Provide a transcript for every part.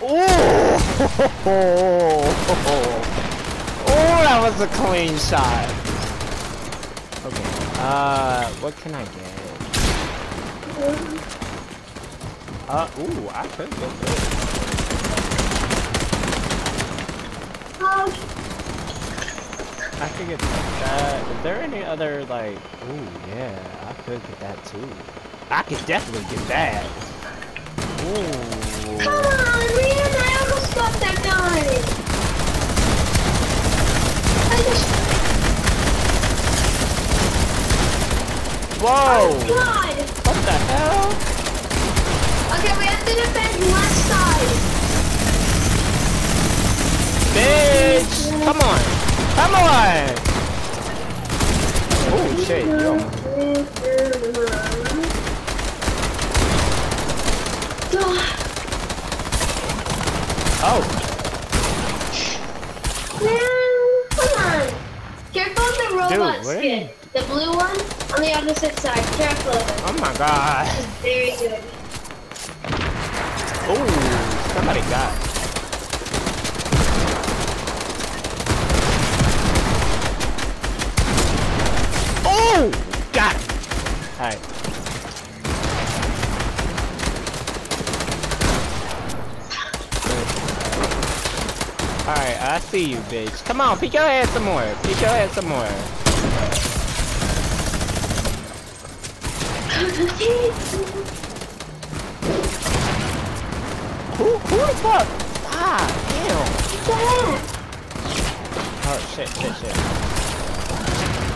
Oh! Oh, that was a clean shot. Okay. Uh, what can I get? Uh, ooh, I could get this. I could get that. Is there any other, like, ooh, yeah, I could get that too. I could definitely get that. Ooh. come on, man, I almost got that guy! I just, Whoa! oh god! What the hell? Okay, we have to defend left side. Bitch! Come on! Come on! Oh shit, yo. Oh, Man, come on. Careful of the Dude, robot skin. The blue one on the opposite side. Careful of it. oh my god. Very good. Oh, somebody got. Oh, got it. All right. All right, I see you, bitch. Come on, peek your head some more. Peek your head some more. Who, who the fuck? Ah, damn. Oh shit, shit, shit.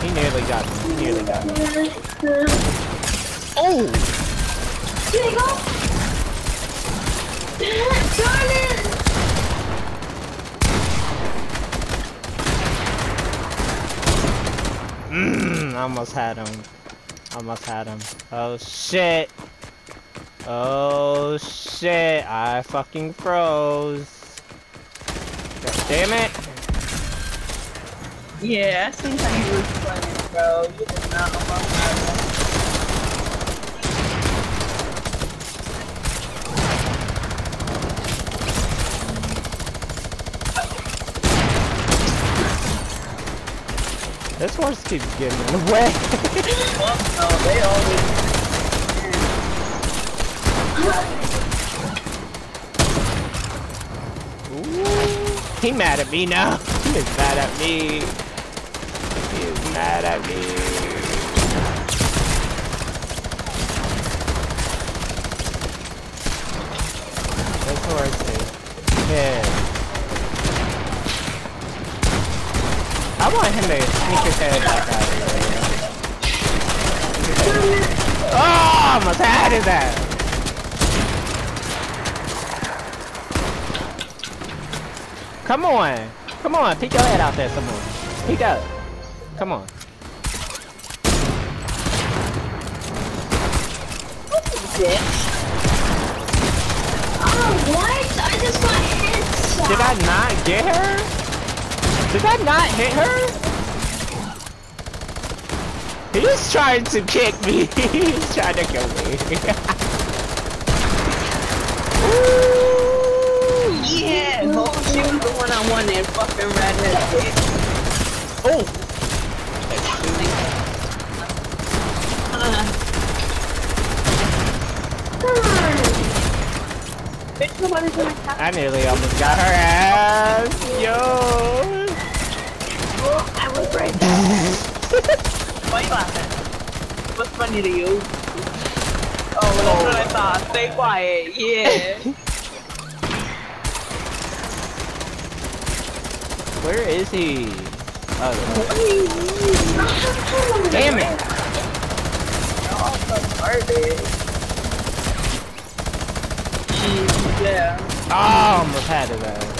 He nearly got me. He nearly got me. Oh! Here they go. Darn it! Mmm, almost had him. Almost had him. Oh shit. Oh shit. I fucking froze. God damn it. Yeah, how you was playing, bro. You did not almost This horse keeps getting in the way. Fuck no, they always Ooh, he mad at me now. He is mad at me. He is mad at me. This horse is pissed. I want him to sneak his head back out of here. Oh, almost had his ass. Come on. Come on. Peek your head out there some more. Peek out. Come on. bitch. Oh, what? I just got headshot. Did I not get her? Did I not hit her? He's trying to kick me. He's trying to kill me. Ooh, yeah! Oh, she was the one I that fucking redhead bitch. oh, bitch, nobody's gonna catch I nearly almost got her ass. Yo. Right there. Why you laughing? What's funny to you? Oh, that's what I thought. Stay quiet. Yeah. Where is he? Oh, damn it. Y'all so garbage. Yeah. Oh, I'm repetitive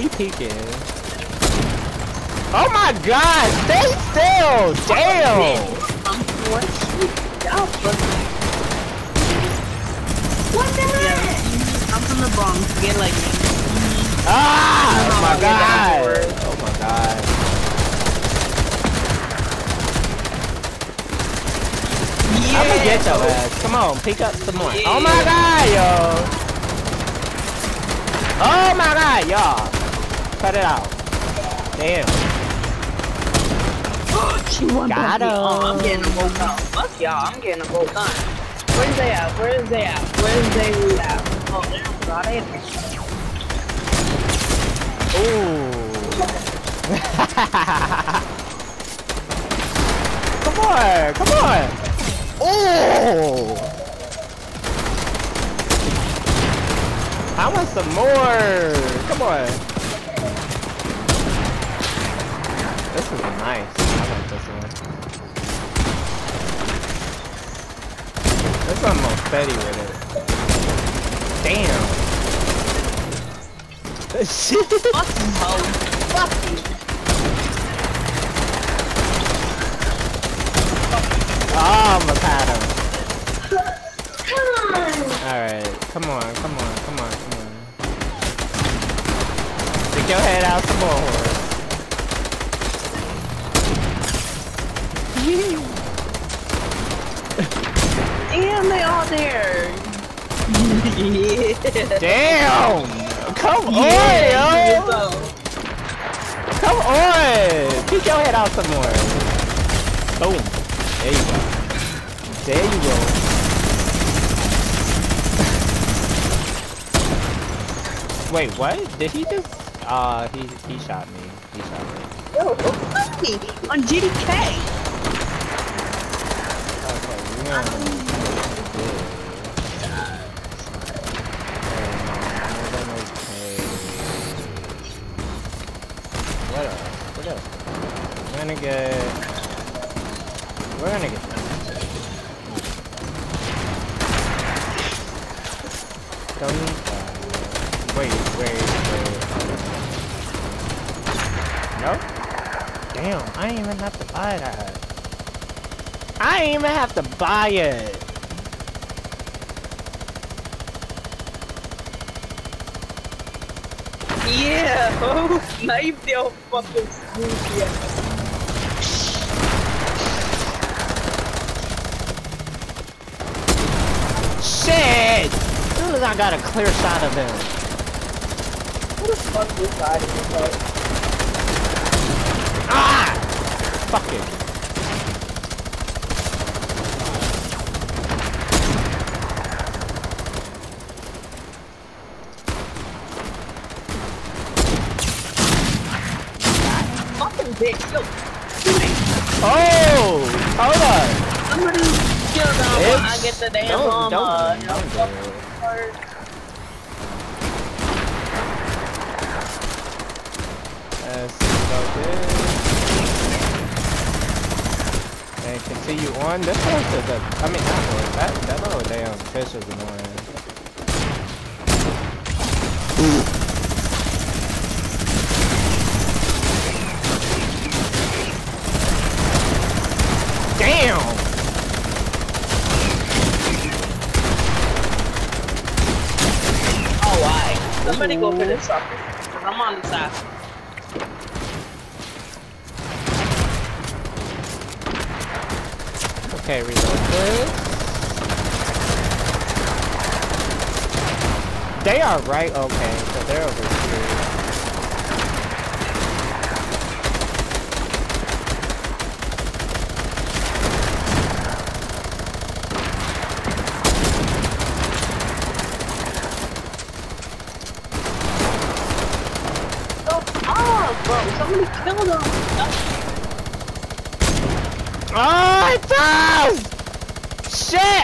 He peeking. Oh my god, stay still! Damn! What? The heck? I'm from the Bronx. Get like me. Ah! Oh my god! Oh my god. I'm gonna get your ass. Come on, pick up some more. Oh my god, yo! Oh my god, y'all! Cut it out. Damn. She won Got me. Oh, I'm him. getting them both done. Fuck y'all. I'm getting them both done. Where's they at? Where's they at? Where's they at? Oh, damn. Got it. Ooh. come on, come on. Ooh. I want some more. Come on. This is nice. I like this one. This one more with it. Damn. Shit. Fuck you, hoe. Fuck you. Oh, Mikado. Come on. Alright, come on, come on, come on, come on. Stick your head out some more, horse. Damn, they all there. yeah. Damn! Come Yeah, on, yo! Come on! Stick your head out some more. Boom. There you go. There you go. Wait, what? Did he just? Uh, he he shot me. He shot me. Yo, fuck me on GDK. We're gonna. Get. We're gonna get. Uh, wait, wait, wait. No? Damn, I ain't even have to buy that. I ain't even have to buy it. Yeah, ho. Knife your fucking ass. Shit! As soon as I got a clear shot of him. Who the fuck of the? Ah! Fuck it. Fucking bitch, yo. Oh! Hold on! Somebody kill them while I It's- get the damn don't, bomb. uh, don't, you know, don't do fucking it. hard. Let's go this. And continue on. This one is a, I mean, not one. That, that little damn fish is annoying. Damn! Somebody go for this sucker. I'm on. Okay, reload this. They are right, okay, so they're over here.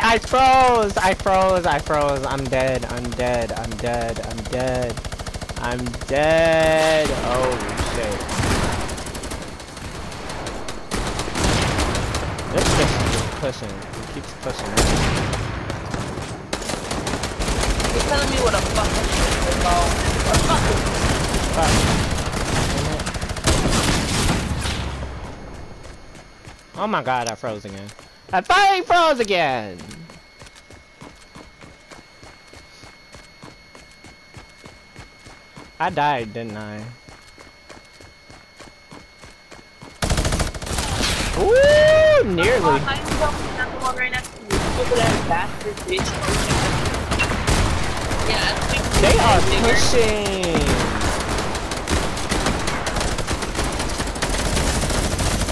I froze! I froze! I froze! I'm dead! I'm dead! I'm dead! I'm dead! I'm dead! Oh shit! This just keeps pushing. It keeps pushing. He's telling me what a fucking shit is, bro. What fucking Fuck. Oh my god, I froze again. I finally froze again! I died, didn't I? Ooh, nearly. I am jumping at the one right next to you. Stupid ass bastard bitch. Yeah, that's big. They are pushing.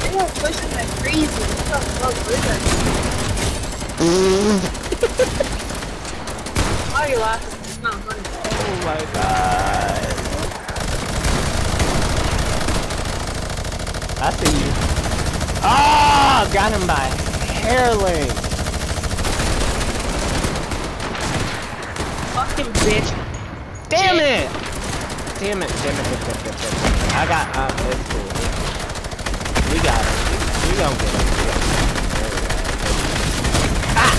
They are pushing like crazy. What the fuck is? Why are you laughing? It's not funny. Oh my god. I see you. Oh, got him by hair length. Fucking bitch. Damn it! Damn it, damn it, damn it, damn it, damn it. I got, uh, it's cool. We got it. We, we gonna get it. We got it. There we. Ah!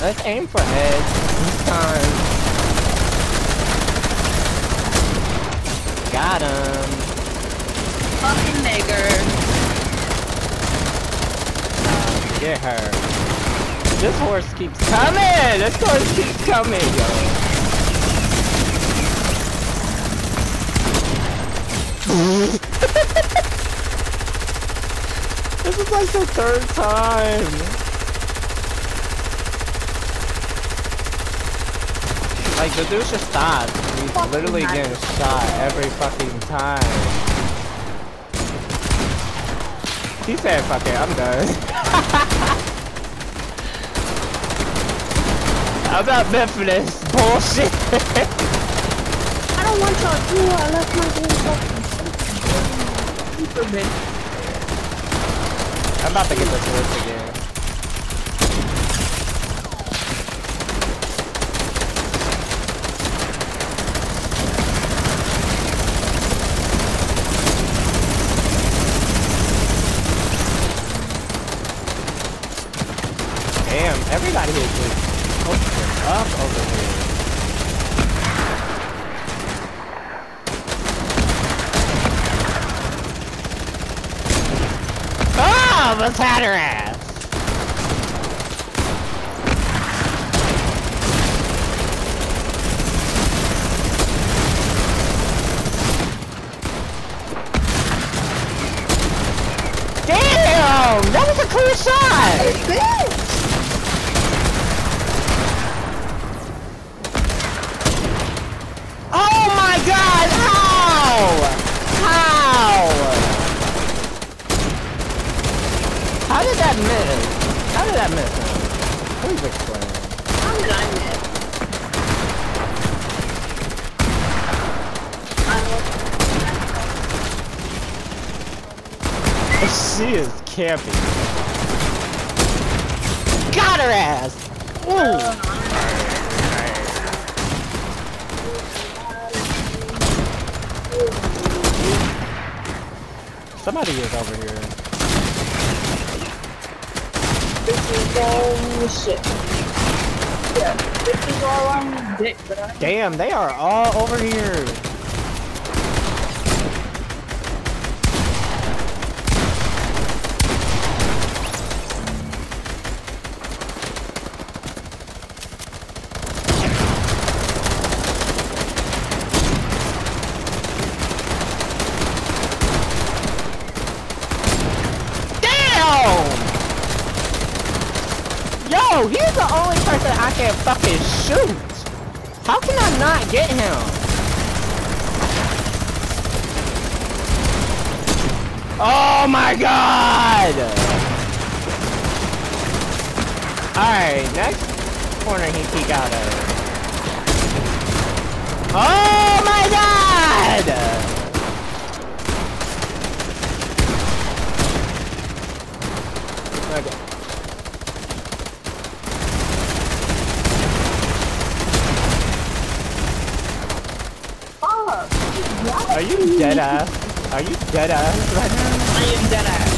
Let's aim for heads this time. Got him. Fucking nigger. Get her. This horse keeps coming! This horse keeps coming, yo. this is like the third time. Like, the dude just stop. He's Fucking literally nice. getting shot every fucking time. He said, fuck it, I'm done. I'm not meant for this bullshit. I don't want y'all to. I left my game fucking bitch. I'm about to get this horse again. Damn, everybody is just up over here. Ah, let's had her ass. Damn, that was a cool shot. Oh my god, how? How? How did that miss? How did that miss him? Please explain. How did I miss? She is camping. Got her ass! Ooh! Somebody is over here. This is all shit. Yeah, this is all on dick, but I Damn, they are all over here. I can't fucking shoot? How can I not get him? Oh my god! Alright, next corner he peek out of. Oh my god! Okay. Fuck. What? Are you dead ass? Are you dead ass right now? I am dead ass.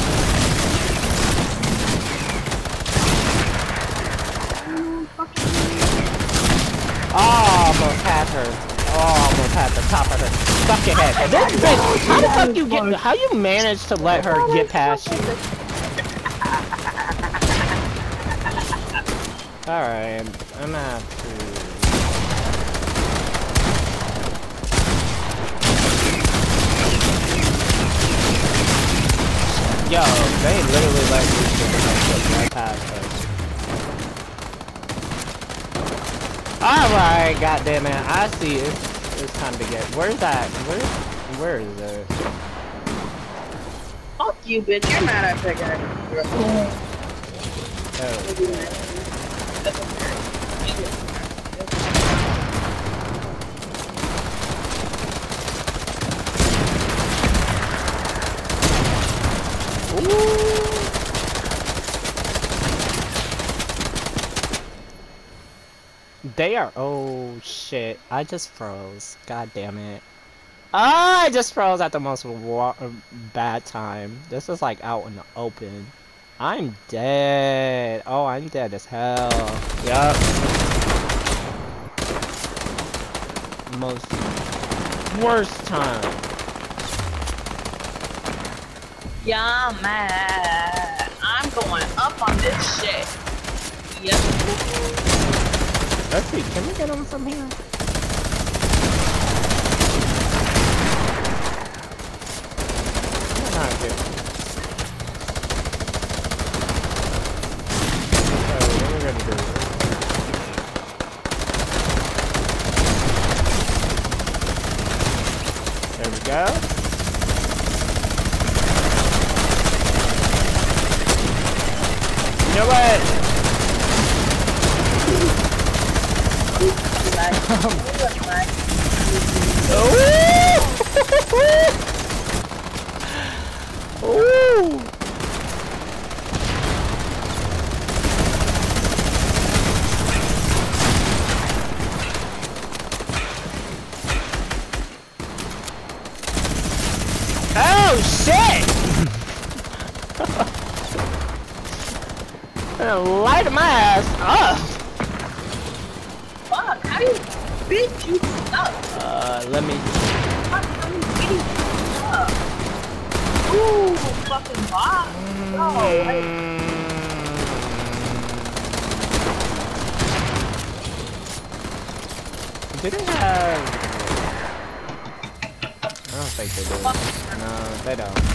Oh, almost had her. Oh, almost had the top of her fucking head. This bitch, how the fuck you get? How you manage to let her get past you? Alright, I'm gonna have to. Yo, they literally let me get right past us. Alright, goddammit, I see it. it's time to get. Where's that? Where, where is it? Fuck you, bitch. You're mad picked it. Oh. They are. Oh shit! I just froze. God damn it! Ah, I just froze at the most bad time. This is like out in the open. I'm dead. Oh, I'm dead as hell. Yup. Most worst time. Yeah, I'm mad. I'm going up on this shit. Yep. Let's see. Can we get him from here? Why not get- Oh, what are we gonna do? There we go. You know what? Ooh! Ooh! Oh shit! Gonna light my ass up. Fuck, how do you... Bitch, you suck. Uh, let me. Fuck, how you getting up? Ooh, fucking boss. No, like, Do they have? I don't think they do. No, they don't.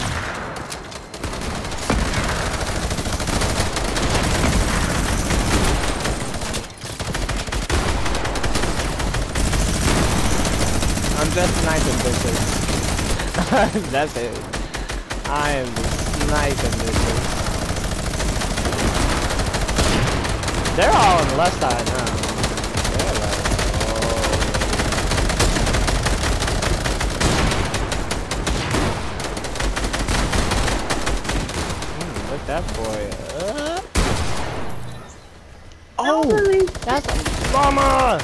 I'm just sniping bitches. That's it. I am sniping bitches. They're all on the left side now. They're like, oh. Hmm, look that boy up. Oh, that's a bomber.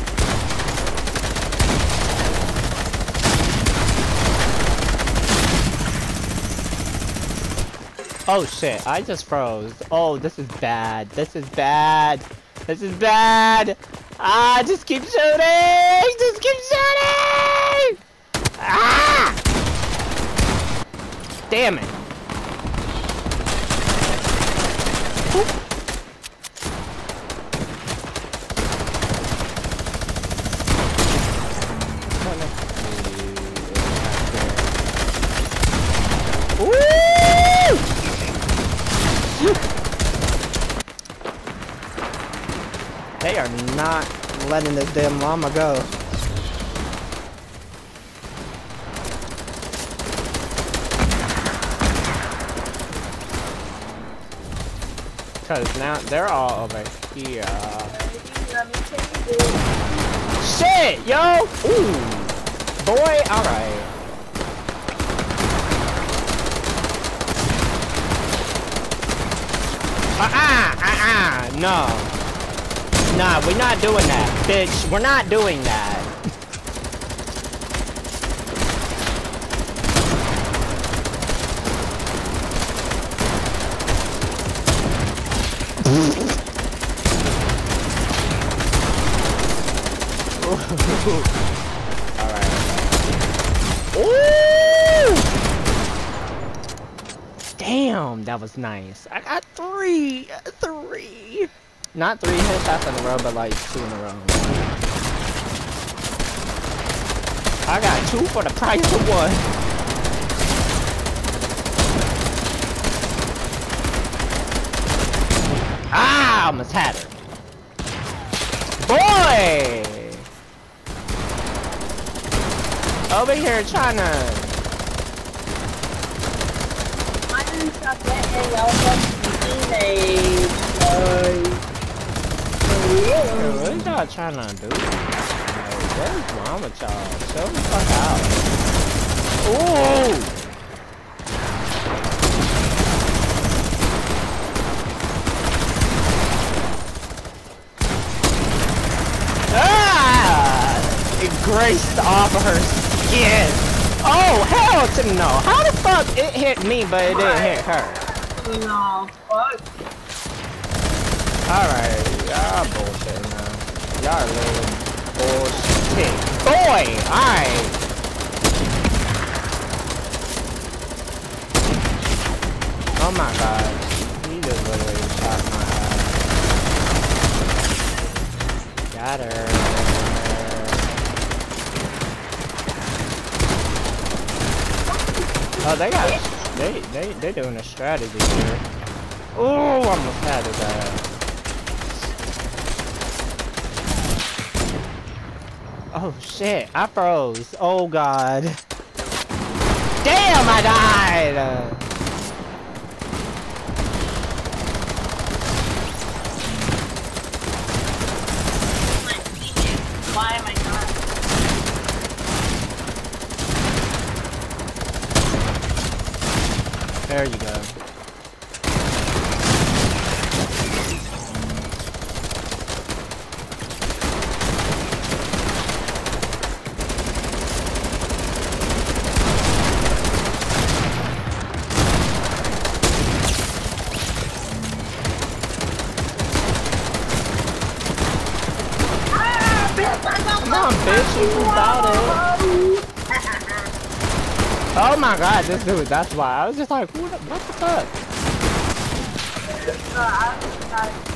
Oh shit, I just froze. Oh, this is bad. This is bad. This is bad. Ah, just keep shooting! Just keep shooting! Ah! Damn it. Woo! They are not letting this damn llama go. Cause now they're all over here. Shit, yo! Ooh! Boy, alright. Uh-uh, uh-uh, no. Nah, we're not doing that, bitch. We're not doing that. Alright. Ooh! Damn, that was nice. I got three. Three. Not three headshots in a row, but like two in a row. I got two for the price of one. Ah, almost had her. Boy! Over here trying. I y'all What is y'all trying to do? Like, what is wrong with y'all? Show the fuck out. Ooh! Ah! It graced off of her skin. Oh, hell to no. How the fuck it hit me, but it didn't hit her? No, fuck. Alright, y'all bullshit now. Y'all really bullshit. Boy! Alright. Oh my god. He just literally shot my ass. Got her. Oh, they got. They, they, they doing a strategy here. Oh, I'm almost had his Oh shit, I froze. Oh god. Damn, I died! Why am I not? There you go. Come on, bitch, you got it. God, this dude, that's why. I was just like, what the fuck? Uh, I'm not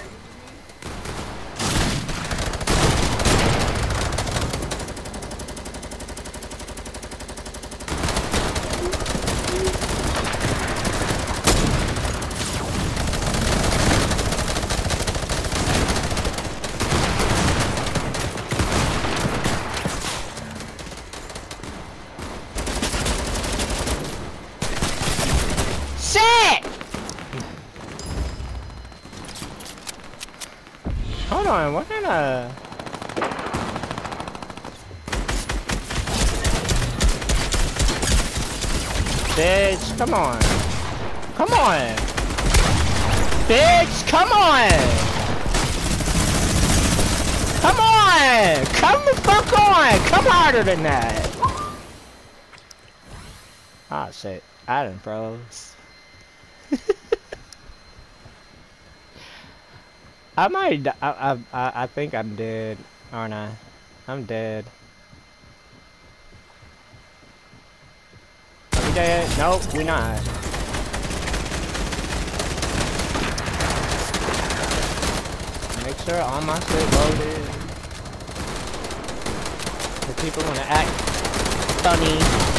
Shit! Hold Bitch, come on. Come on. Bitch, come on. Come on. Come the fuck on. Come harder than that. Ah, shit. I done froze. I might. I, I. I. Think I'm dead, aren't I? I'm dead. Are we dead? Nope, we're not. Make sure all my shit loaded. The people wanna act funny.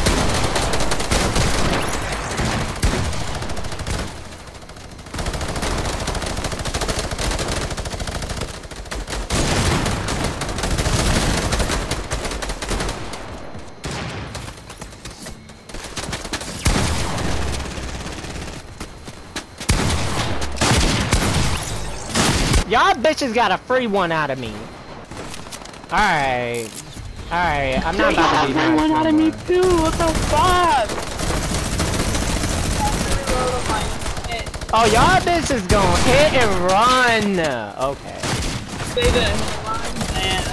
Y'all bitches got a free one out of me. Alright. Alright, I'm not about to be nice one out of me too. What the fuck? Oh, y'all bitches gonna hit and run. Okay. Stay that. Man.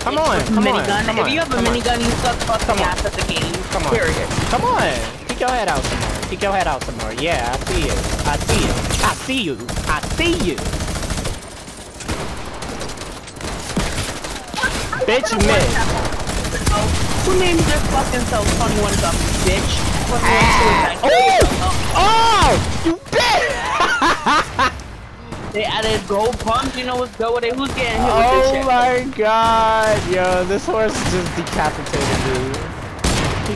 Come on, come on, minigun. come if on, you have a come on. minigun, you suck fucking Come on. ass at the game. Come on. Period. Come on. Peek your head out more. Your head out some more. Yeah, I see you. I see you. I see you. I see you. Bitch, you missed. Who named their fucking self 21 Gun, bitch? 21 Ah. suicide. Oh! You bitch! They added gold pumps, you know what's with it? Who's getting hit with oh this shit? my god. Yo, this horse just decapitated me.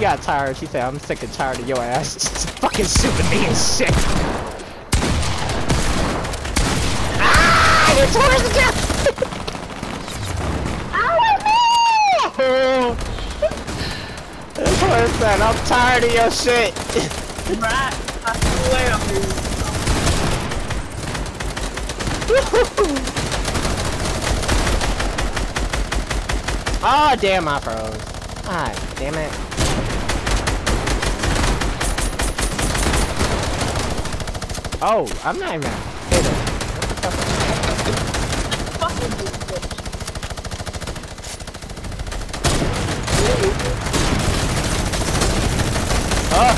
Got tired. She said, I'm sick and tired of your ass. Just fucking shooting me and shit. Ah! This horse is down! Ow, This horse said, I'm tired of your shit. I'm oh, damn, I froze. Ah, damn it. Oh, I'm not even hit it. Fucking this bitch. Oh,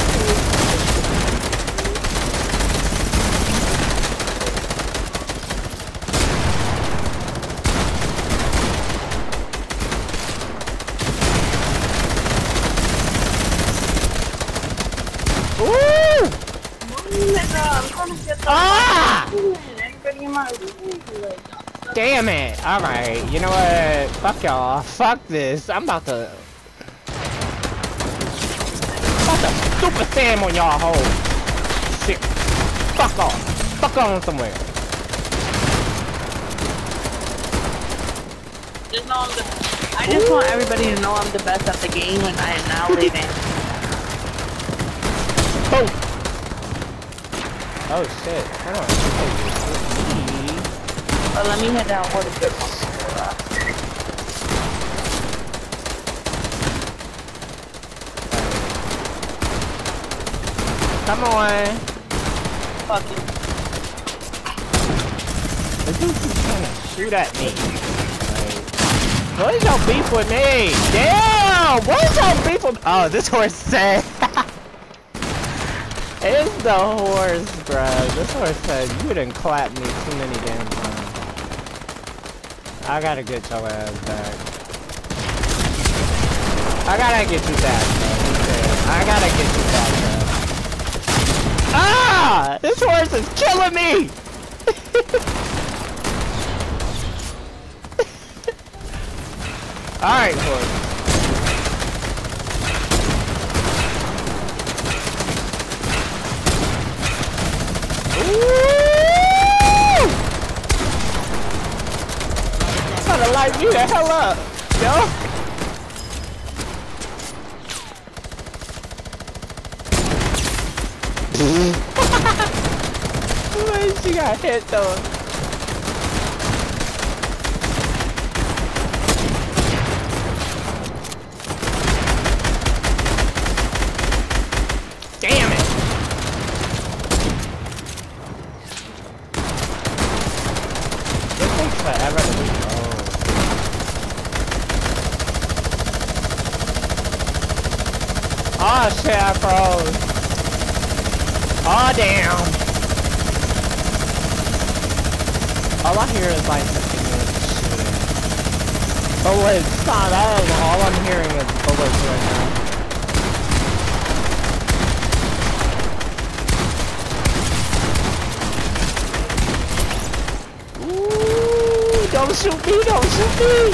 Ooh! Nigga, I'm trying to get the Ah! Everybody in my room. Damn it! Alright, you know what? Fuck y'all. Fuck this. I'm about to... About to super slam on y'all hole. Shit. Fuck off. Fuck on somewhere. Just know I'm the. I just want everybody to know I'm the best at the game, and I am now leaving. Boom! Oh. oh shit. Hold on. But let me head down. What a good. Come on. Fuck you. This dude keeps trying to shoot at me. What is your beef with me? Damn! What is your beef with Oh, this horse said. it's the horse, bruh. This horse said you didn't clap me too many damn. I gotta get your ass back. I gotta get you back, said, I gotta get you back, bro. Ah! This horse is killing me! Alright, horse. Light me the hell up, yo. Mm-hmm. Wait, she got hit though. Damn it! This takes forever to reload. Oh shit, I froze. Damn. All I hear is like shooting. Bullets. Nah, that is all I'm hearing is bullets right now. Ooh, don't shoot me, don't shoot me!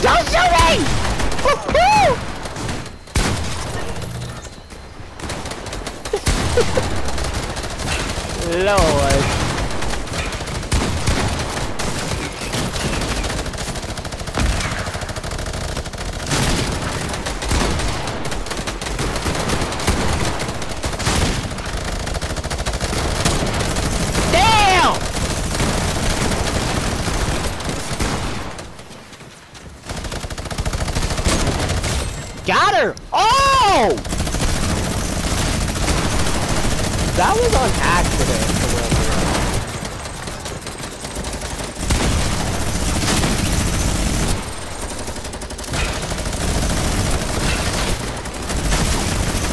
Don't shoot me! Lord. Got her! Oh! That was on accident. for real, for real.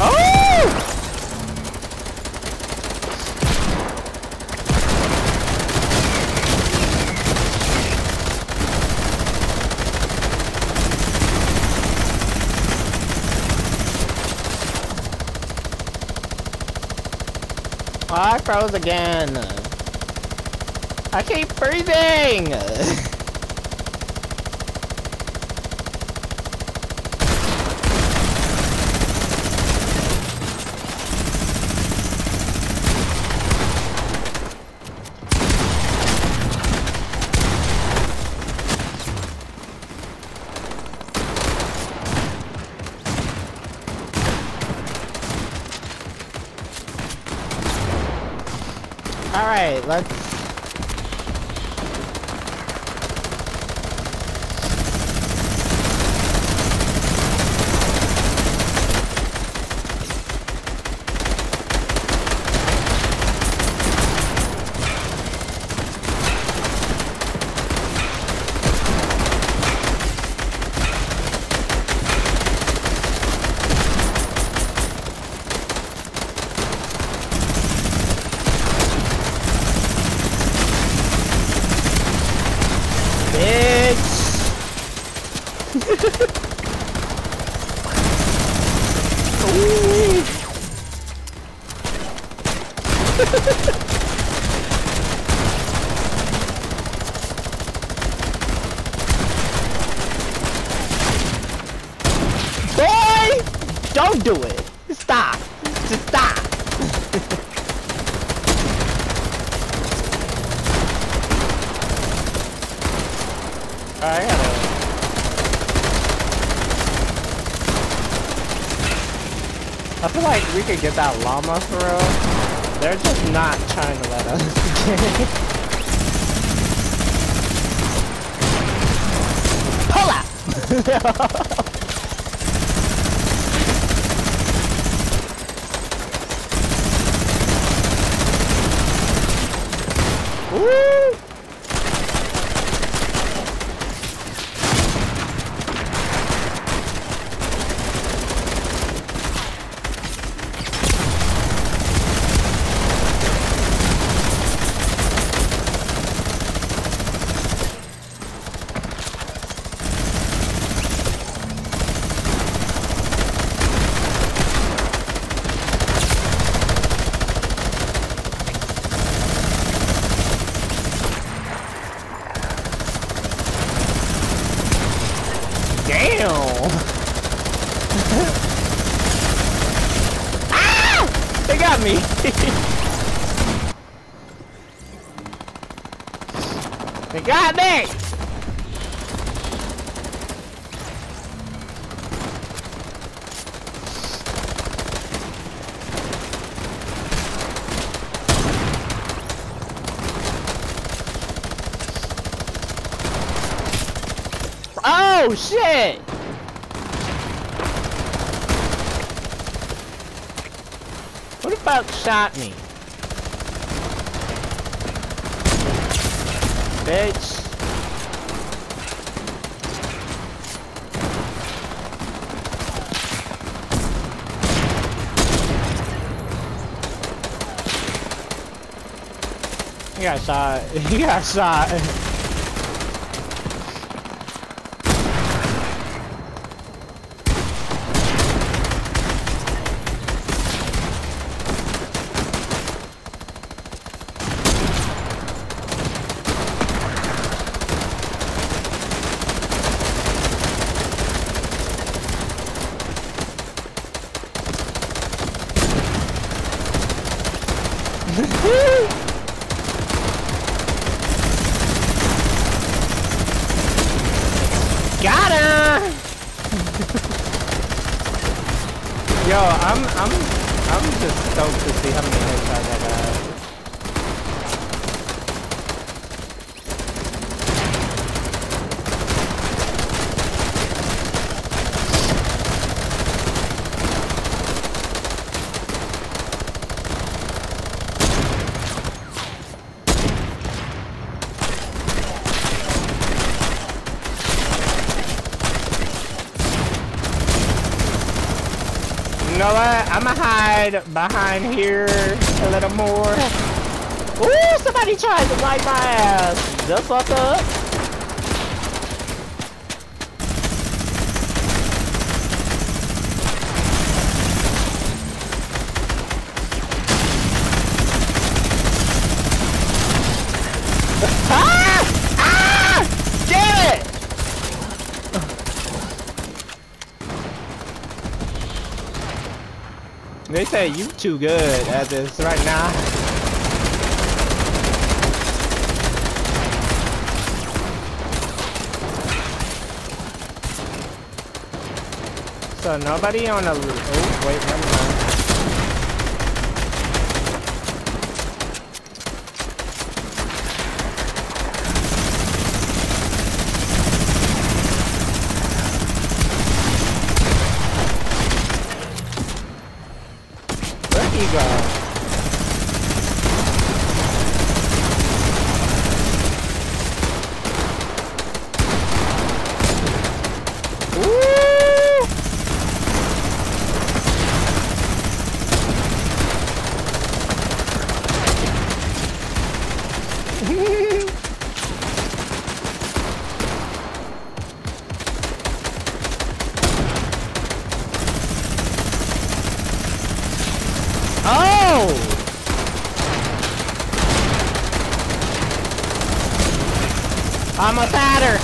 Oh! Oh, I froze again. I keep freezing. All right, let's. Bitch! Ooh. Boy! Don't do it! Stop! Just stop! Alright, I gotta... I feel like we could get that llama for real. They're just not trying to let us. Pull out! Woo! Damn! ah! They got me! they got me! Oh shit! What about shot me? Bitch. He got shot. He got shot. Got him! Yo, I'm I'm I'm just stoked to see how many headshots I got. Know what? I'ma hide behind here a little more. Ooh, somebody tried to wipe my ass. The fuck up. ah! Ah! Damn it! They say you too good at this right now. So nobody on a. Oh wait, never mind. Where'd he go? Woo! oh! I'm a fatter.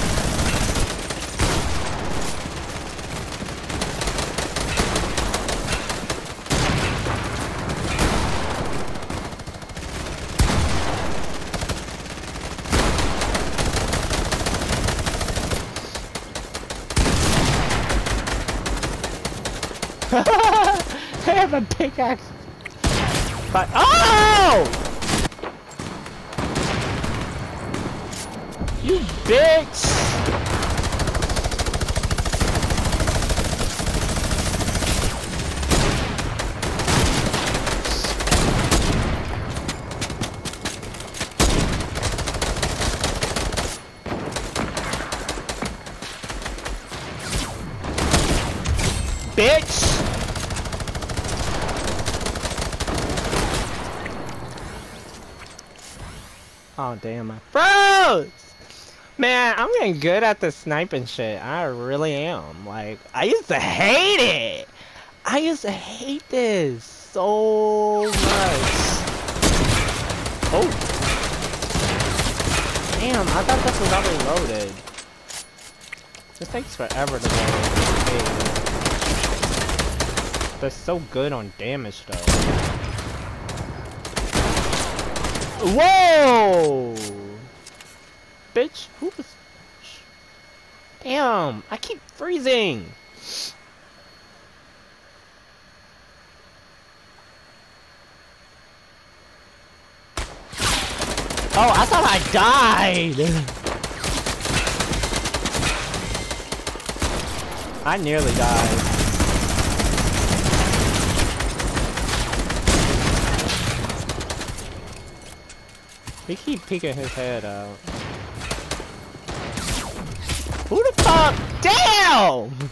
I have a pickaxe. But oh! You bitch! Bitch! Oh damn, I froze! Man, I'm getting good at the sniping shit. I really am. Like, I used to hate it! I used to hate this so much. Oh! Damn, I thought this was already loaded. This takes forever to load. Hey. They're so good on damage though. Whoa! Bitch, who was... Damn, I keep freezing! Oh, I thought I died! I nearly died. He keep peeking his head out. Who the fuck? Damn!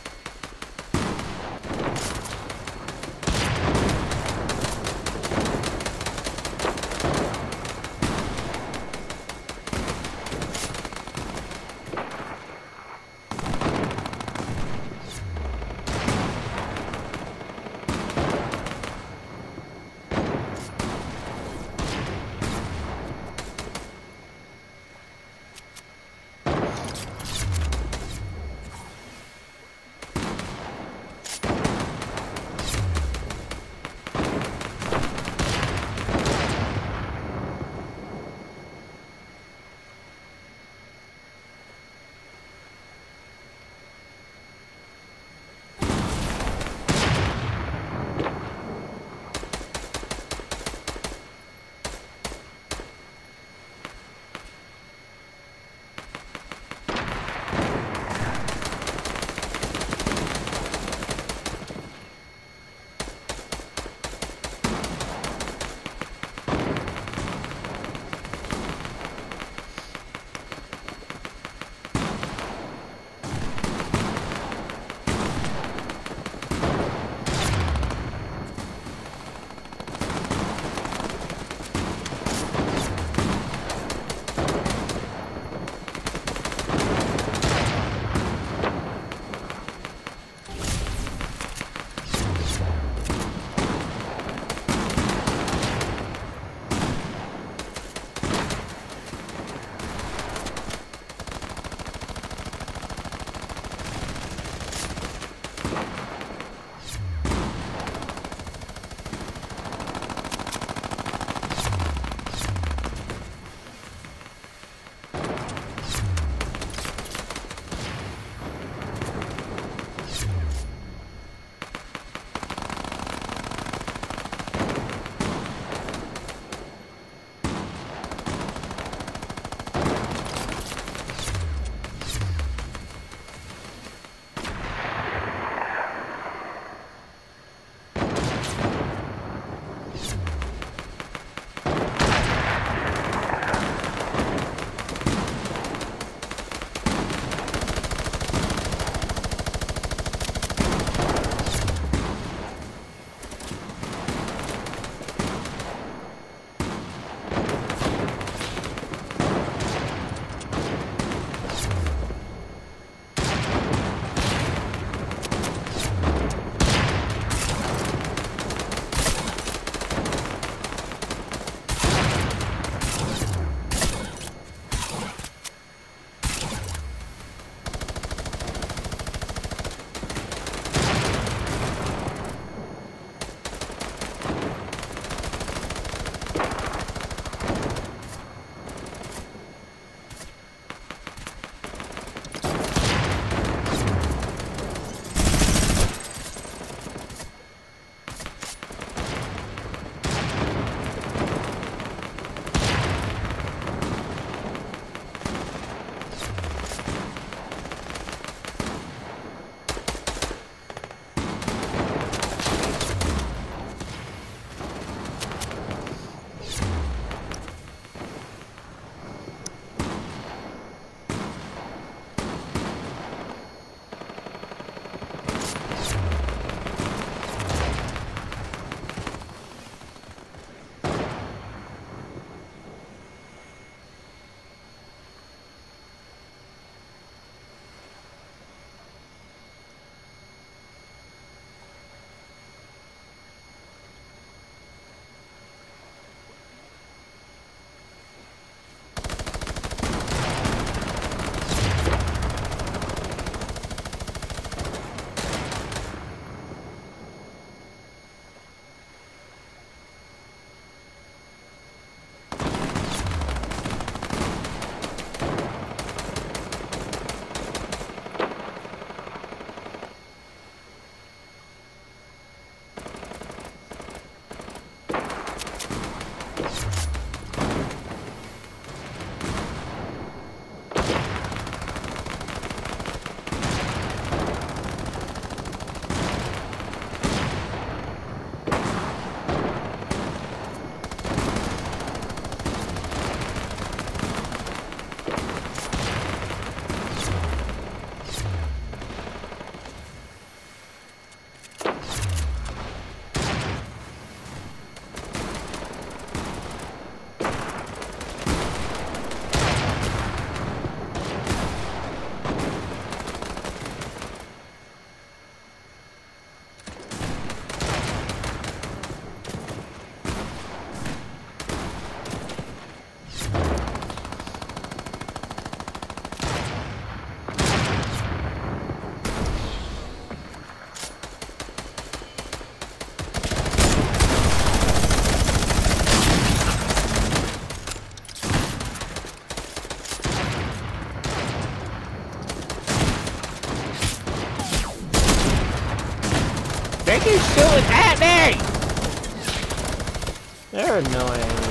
Annoying, yo.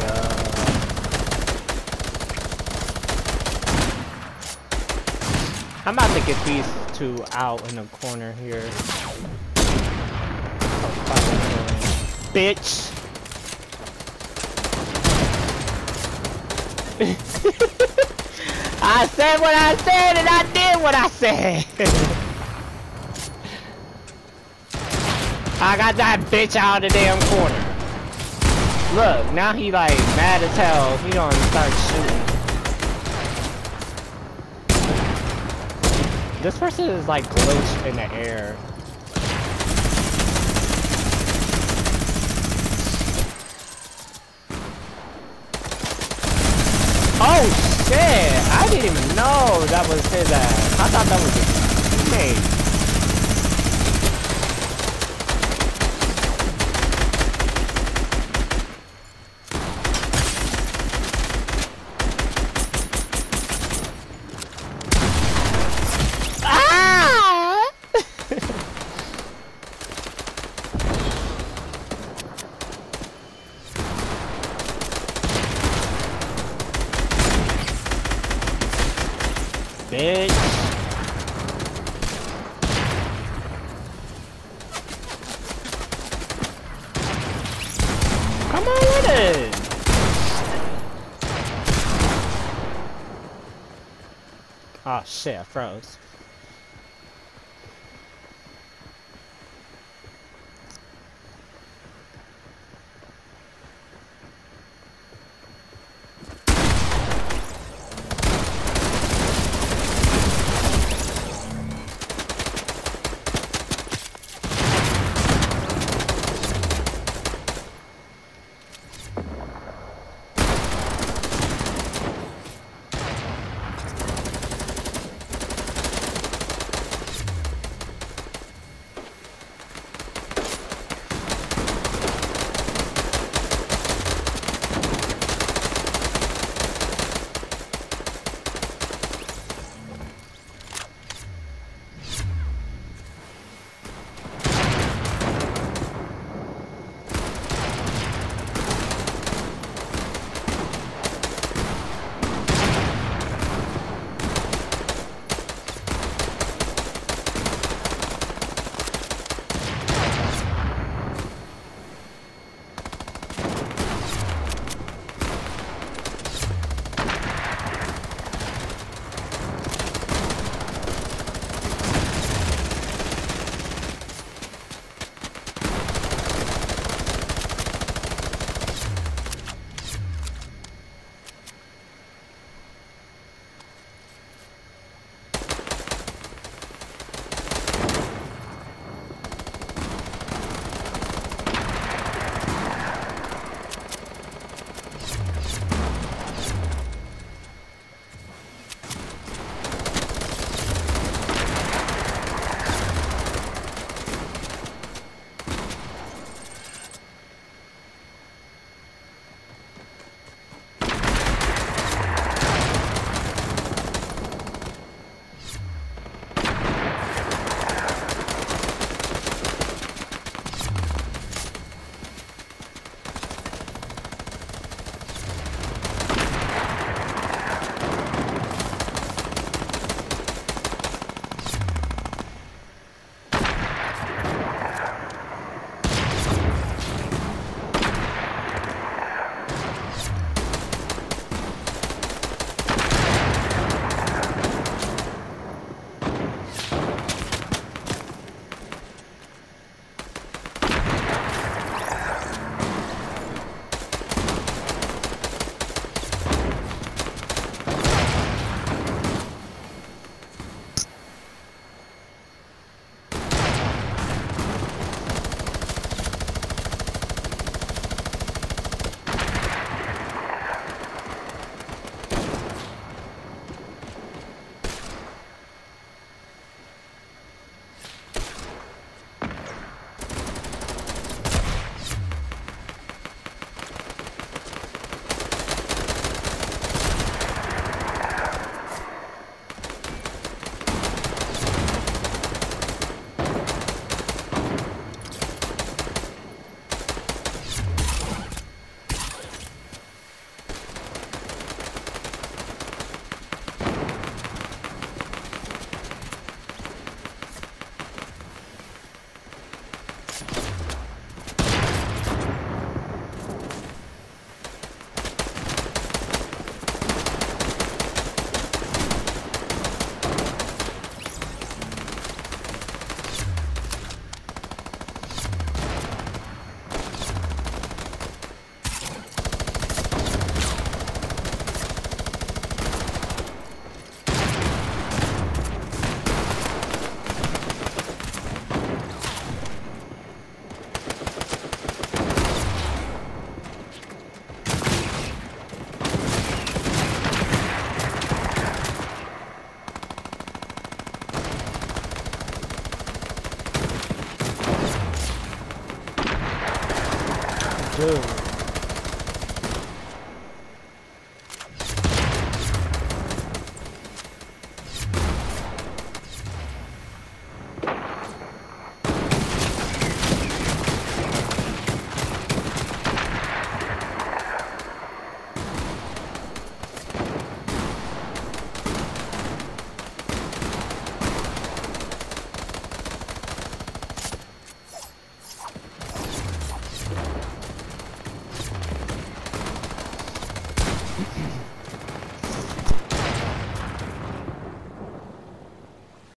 Uh, I'm about to get these two out in the corner here. Bitch! I said what I said and I did what I said! I got that bitch out of the damn corner. Look, now he like mad as hell. He gonna start shooting. This person is like glitched in the air. Oh shit! I didn't even know that was his ass. I thought that was his teammate. Ah! Bitch. Come on with it. Oh shit, I froze.